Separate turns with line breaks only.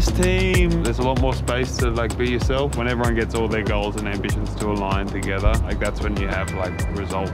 this team, there's a lot more space to like be yourself. When everyone gets all their goals and ambitions to align together, like that's when you have like results.